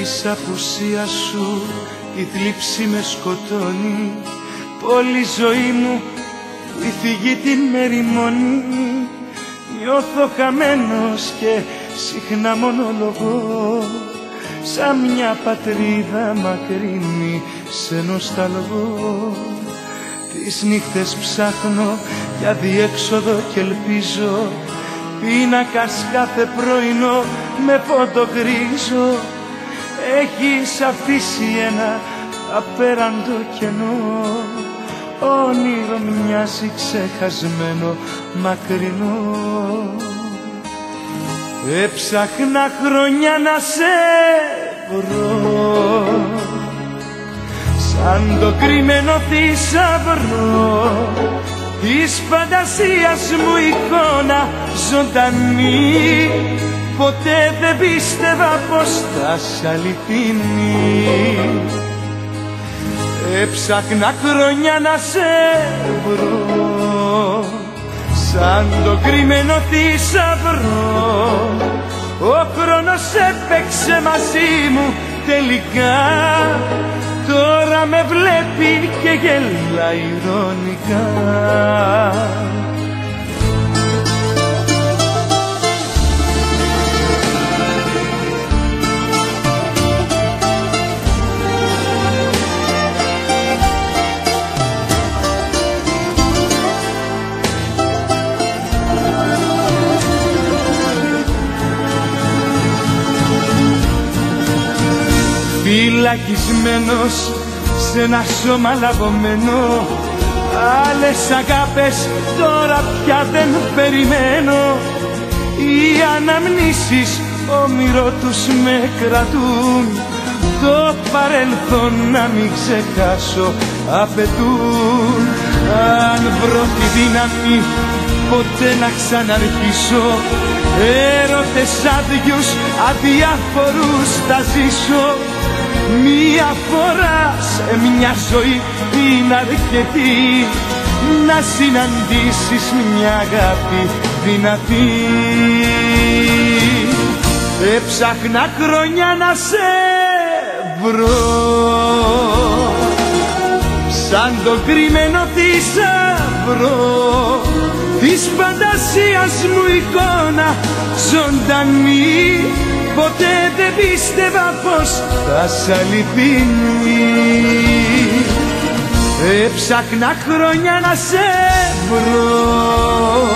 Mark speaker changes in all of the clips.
Speaker 1: εις απουσίας σου η θλίψη με σκοτώνει. Όλη ζωή μου που η φυγή την μεριμονή Νιώθω χαμένος και συχνά μονολογώ. Σαν μια πατρίδα μακρινή σε νοσταλγώ Τις νύχτες ψάχνω για διέξοδο και ελπίζω. Πίνακας κάθε πρωινό με φωτοκρίζω Έχεις αφήσει ένα απέραντο κενό. Όνειρο μοιάζει ξεχασμένο μακρινό. Έψαχνα χρόνια να σε βρω. Σαν το κρυμμένο θησαυρό Της φαντασίας μου εικόνα ζωντανή Ποτέ δεν πίστευα πως θα σ' αληθινή. Έψαχνα χρόνια να σε βρω Σαν το κρυμμένο θησαυρό. Ο χρόνος έπαιξε μαζί μου τελικά. Τώρα με βλέπει και γέλα ηρωνικά Φυλακισμένος σε ένα σώμα λαβωμένο Άλλες αγάπες τώρα πια δεν περιμένω. Οι αναμνήσεις όμοιρο τους με κρατούν. Το παρελθόν να μην ξεχάσω απαιτούν. Αν βρω τη δύναμη ποτέ να ξαναρχίσω. Έρωτες άδειους, αδιάφορους θα ζήσω Μία φορά σε μια ζωή είναι αρκετή να συναντήσεις μια αγάπη δυνατή. Έψαχνα χρόνια να σε βρω σαν το κρυμμένο θησαυρό της φαντασίας μου εικόνα ζωντανή. Ποτέ δεν πίστευα πως θα σ' αληθινή. Έψαχνα χρόνια να σε βρω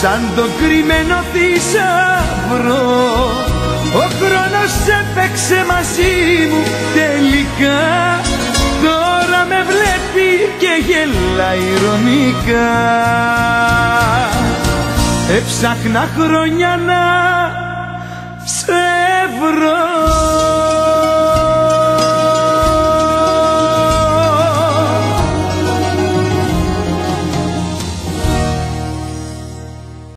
Speaker 1: Σαν το κρυμμένο θησαυρό. Ο χρόνος έπαιξε μαζί μου τελικά Τώρα με βλέπει και γέλα ηρωνικά. Έψαχνα χρόνια να σε невраг.